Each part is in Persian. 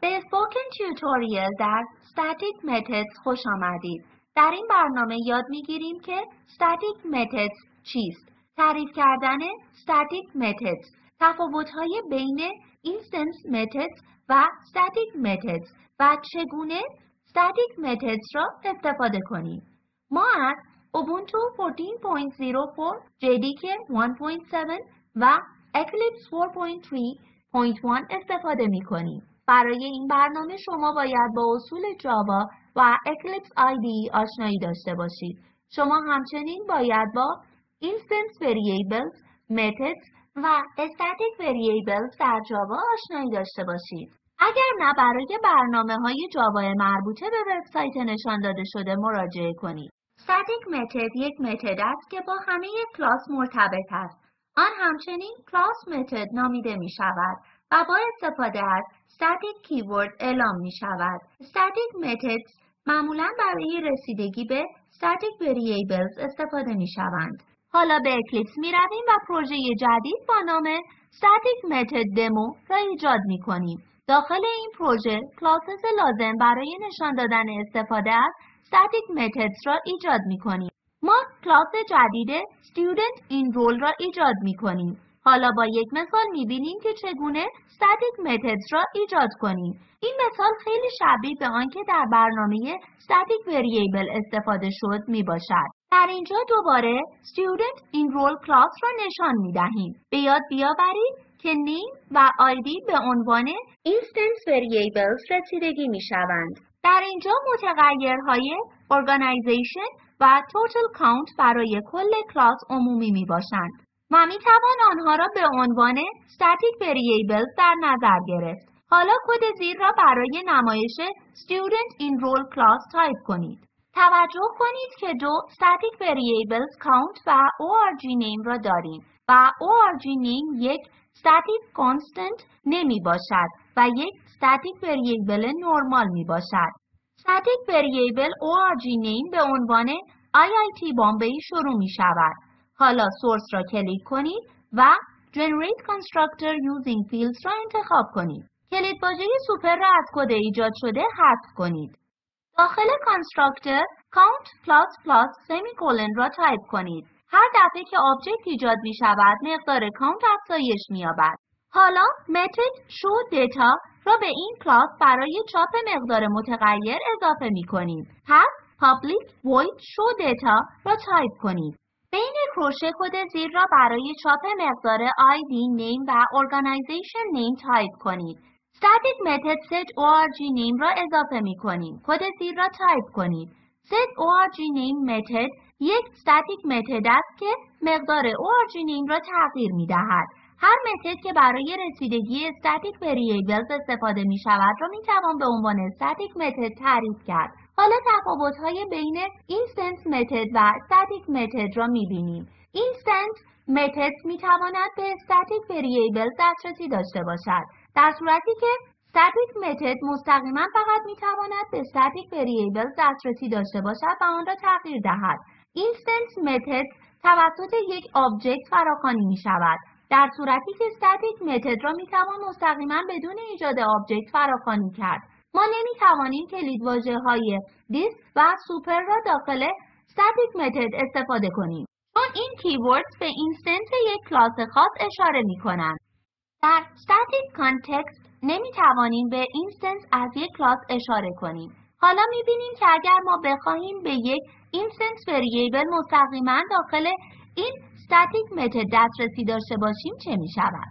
به Spoken Tutorial در Static Methods خوش آمدید. در این برنامه یاد می‌گیریم که Static Methods چیست؟ تعریف کردن Static Methods، تفاوت‌های بین Instance Methods و Static Methods و چگونه Static Methods را استفاده کنیم. ما از Ubuntu 14.04, JDK 1.7 و Eclipse 4.3.1 استفاده می کنیم. برای این برنامه شما باید با اصول جاوا و Eclipse IDE آشنایی داشته باشید. شما همچنین باید با Instance Variables, Methods و Static Variables در جاوا آشنایی داشته باشید. اگر نه برای برنامه های جاوا مربوطه به وبسایت نشان داده شده مراجعه کنید. Static Method یک متد است که با همه کلاس مرتبط است. آن همچنین کلاس متد نامیده می شود و با استفاده از static keyword اعلام می شود. static methods معمولا برای رسیدگی به static variables استفاده می شوند. حالا به اکلیپس می رویم و پروژه جدید با نام static method demo را ایجاد می کنیم. داخل این پروژه کلاسز لازم برای نشان دادن استفاده از static methods را ایجاد می کنیم. ما کلاس جدید student enroll را ایجاد می کنیم. حالا با یک مثال می‌بینیم که چگونه static methods را ایجاد کنیم. این مثال خیلی شبیه به آنکه در برنامه static variable استفاده شد می باشد. در اینجا دوباره student enroll class را نشان می دهیم. به یاد بیاورید که name و id به عنوان instance variables رسیدگی می شوند. در اینجا متغیرهای organization و total count برای کل کلاس عمومی می باشند. و می توان آنها را به عنوان static variables در نظر گرفت. حالا کد زیر را برای نمایش student enroll class تایپ کنید. توجه کنید که دو static variables count و org name را داریم و org name یک static constant نمی باشد و یک static variable نرمال می باشد. static variable org name به عنوان IIT بامبئی شروع می شود. حالا Source را کلیک کنید و Generate Constructor Using Fields را انتخاب کنید. کلید واژه سوپر را از کد ایجاد شده حذف کنید. داخل constructor count plus plus semicolon را تایپ کنید. هر دفعه که object ایجاد می شود مقدار count افزایش می یابد. حالا method show data را به این کلاس برای چاپ مقدار متغیر اضافه می کنیم. پس public void show data را تایپ کنید. بین کروشه کد زیر را برای چاپ مقدار ID, name و organization name تایپ کنید. static method set org name را اضافه می کنیم. کد زیر را تایپ کنید. set org name method یک static method است که مقدار org name را تغییر می دهد. هر متد که برای رسیدگی static variables استفاده می شود را می توان به عنوان static method تعریف کرد. حالا تفاوت‌های بین instance method و static method را می‌بینیم. instance method می‌تواند به static variable دسترسی داشته باشد در صورتی که static method مستقیما فقط می‌تواند به static variable دسترسی داشته باشد و آن را تغییر دهد. instance method توسط یک object فراخوانی می شود. در صورتی که static method را می توان مستقیما بدون ایجاد object فراخوانی کرد. ما نمی توانیم کلید های this و super را داخل static method استفاده کنیم. چون این keywords به instance یک کلاس خاص اشاره می کنند. در static context نمی توانیم به instance از یک کلاس اشاره کنیم. حالا می بینیم که اگر ما بخواهیم به یک instance variable مستقیما داخل این static method دسترسی داشته باشیم چه می شود؟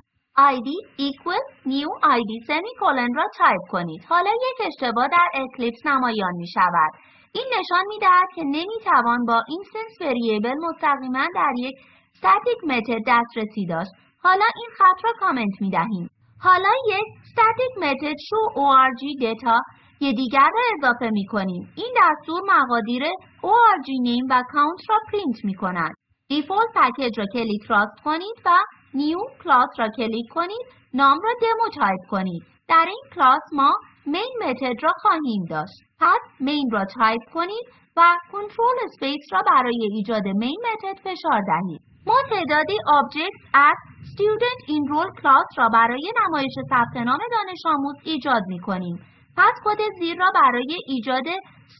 id equal new id semicolon را تایپ کنید. حالا یک اشتباه در Eclipse نمایان می شود. این نشان می دهد که نمی توان با instance variable مستقیما در یک static method دسترسی داشت. حالا این خط را کامنت می دهیم. حالا یک static method show org data ی دیگر را اضافه می کنیم. این دستور مقادیر org name و count را پرینت می کند. default package را کلیک راست کنید و New class را کلیک کنید نام را دمو تایپ کنید در این کلاس ما main method را خواهیم داشت پس main را تایپ کنید و Control Space را برای ایجاد main method فشار دهید ما تعدادی object از student enroll کلاس را برای نمایش ثبت نام دانش آموز ایجاد می کنیم. پس کد زیر را برای ایجاد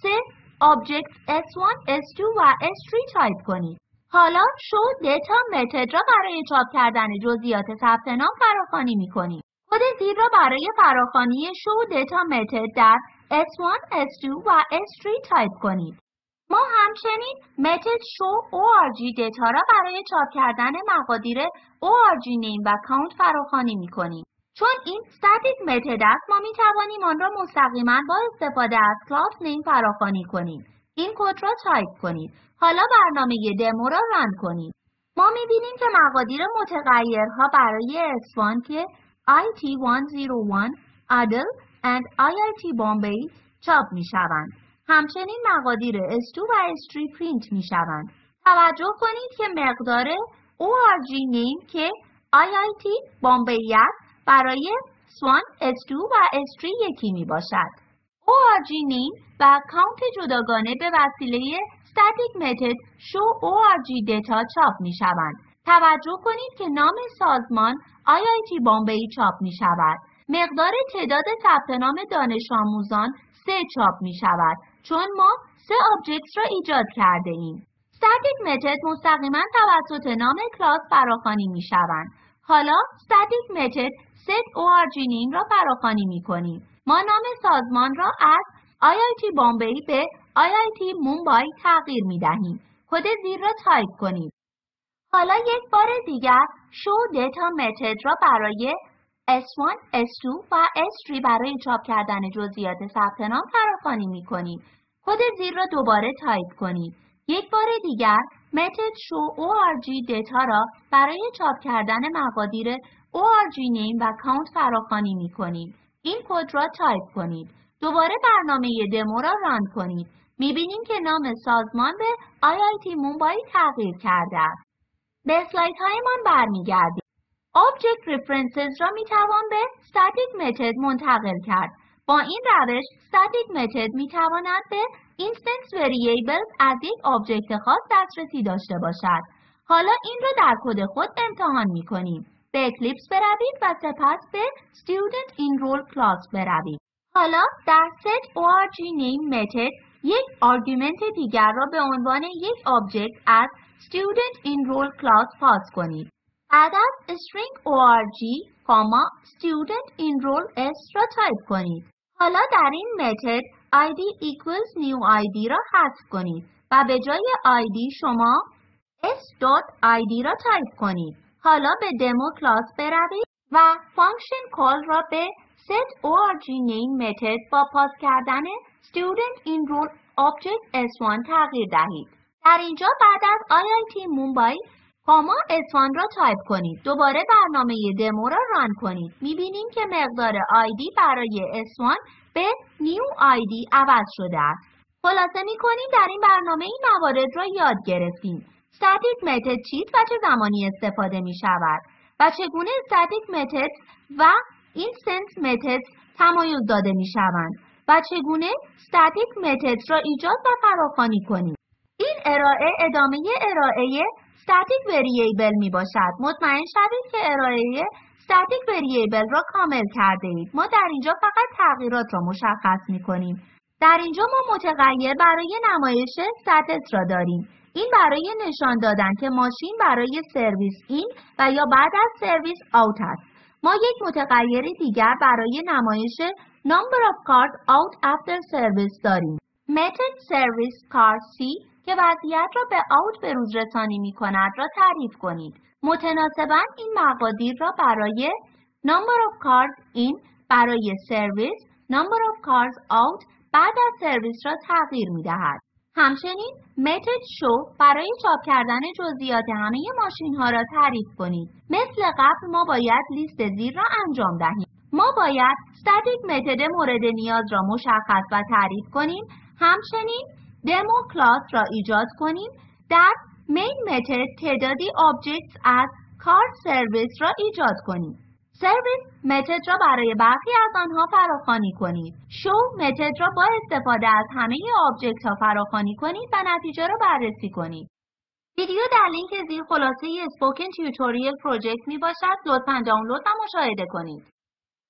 سه object S1, S2 و S3 تایپ کنید. حالا show data method را برای چاپ کردن جزئیات ثبت نام فراخوانی می کنیم. کد زیر را برای فراخوانی show data method در S1, S2 و S3 تایپ کنید. ما همچنین متد show org data را برای چاپ کردن مقادیر org name و count فراخوانی می کنیم. چون این static method است ما می توانیم آن را مستقیما با استفاده از class name فراخوانی کنیم. این کد را تایپ کنید. حالا برنامه دمو را run کنید. ما می بینیم که مقادیر متغیرها برای S1 که IT101 Adel and IIT Bombay چاپ می شوند. همچنین مقادیر S2 و S3 پرینت می شوند. توجه کنید که مقدار ORG نیم که IIT بامبی برای سوان S2 و S3 یکی می باشد. ORG و کانت جداگانه به وسیله static method show ORG data چاپ می شوند. توجه کنید که نام سازمان IIT بامبی چاپ می شود. مقدار تعداد ثبت نام دانش آموزان سه چاپ می شود چون ما سه object را ایجاد کرده ایم. static method مستقیما توسط نام کلاس فراخوانی می شوند. حالا static method set org را فراخوانی می کنیم. ما نام سازمان را از IIT بامبی به IIT مومبای تغییر می دهیم. کد زیر را تایپ کنید. حالا یک بار دیگر show data method را برای S1, S2 و S3 برای چاپ کردن جزئیات ثبت نام فراخوانی می کنیم. کد زیر را دوباره تایپ کنید. یک بار دیگر متد show org data را برای چاپ کردن مقادیر org name و count فراخوانی می کنیم. این کد را تایپ کنید. دوباره برنامه دمو را run کنید. می بینیم که نام سازمان به IIT مومبای تغییر کرده است. به اسلاید هایمان برمیگردیم. Object References را می توان به Static Method منتقل کرد. با این روش static method می تواند به instance variables از یک object خاص دسترسی داشته باشد. حالا این را در کد خود امتحان می کنیم. به Eclipse بروید و سپس به student enroll class بروید. حالا در set org name method یک argument دیگر را به عنوان یک object از student enroll class pass کنید. بعد از string org, student enroll s را تایپ کنید. حالا در این متد ID equals new ID را حذف کنید و به جای ID شما s.id را تایپ کنید. حالا به Demo class بروید و function call را به set org name method با pass کردن student enroll object s1 تغییر دهید. در اینجا بعد از IIT مومبای comma s1 را تایپ کنید. دوباره برنامه دمو را run کنید. می‌بینیم که مقدار ID برای s1 به new ID عوض شده است. خلاصه می‌کنیم در این برنامه این موارد را یاد گرفتیم. Static method چیست و چه زمانی استفاده می شود و چگونه static method و instance method تمایز داده می شوند و چگونه static method را ایجاد و فراخوانی کنیم. این ارائه ادامه ارائه static variable می باشد. مطمئن شوید که ارائه static variable را کامل کرده اید. ما در اینجا فقط تغییرات را مشخص می کنیم. در اینجا ما متغیر برای نمایش status را داریم. این برای نشان دادن که ماشین برای سرویس این و یا بعد از سرویس آوت است. ما یک متغیر دیگر برای نمایش number of cars out after service داریم. method service car C که وضعیت را به آوت به روز رسانی می کند را تعریف کنید. متناسبا این مقادیر را برای number of cars in برای سرویس number of cars out بعد از سرویس را تغییر می دهد. همچنین method show برای چاپ کردن جزئیات همه ماشین ها را تعریف کنید. مثل قبل ما باید لیست زیر را انجام دهیم. ما باید static method مورد نیاز را مشخص و تعریف کنیم. همچنین Demo class را ایجاد کنیم در main method تعدادی object از car service را ایجاد کنیم service method را برای برخی از آنها فراخوانی کنید show method را با استفاده از همه object ها فراخوانی کنید و نتیجه را بررسی کنید ویدیو در لینک زیر خلاصه Spoken Tutorial Project می باشد. لطفا دانلود و مشاهده کنید.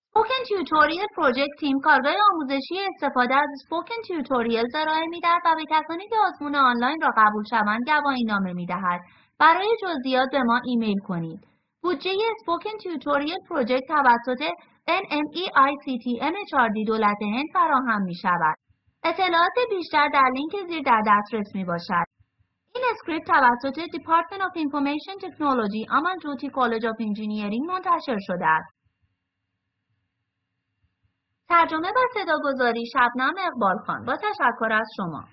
Spoken Tutorial Project Team کارگاه آموزشی استفاده از Spoken Tutorial ارائه می‌دهد و به کسانی که آزمون آنلاین را قبول شوند نامه می‌دهد. برای جزئیات به ما ایمیل کنید. بودجه Spoken Tutorial Project توسط NMEICT MHRD دولت هند فراهم می شود. اطلاعات بیشتر در لینک زیر در دسترس می باشد. این script توسط Department of Information Technology Amal Jyothi College of Engineering منتشر شده است. ترجمه و صداگذاری شبنم اقبال خان با تشکر از شما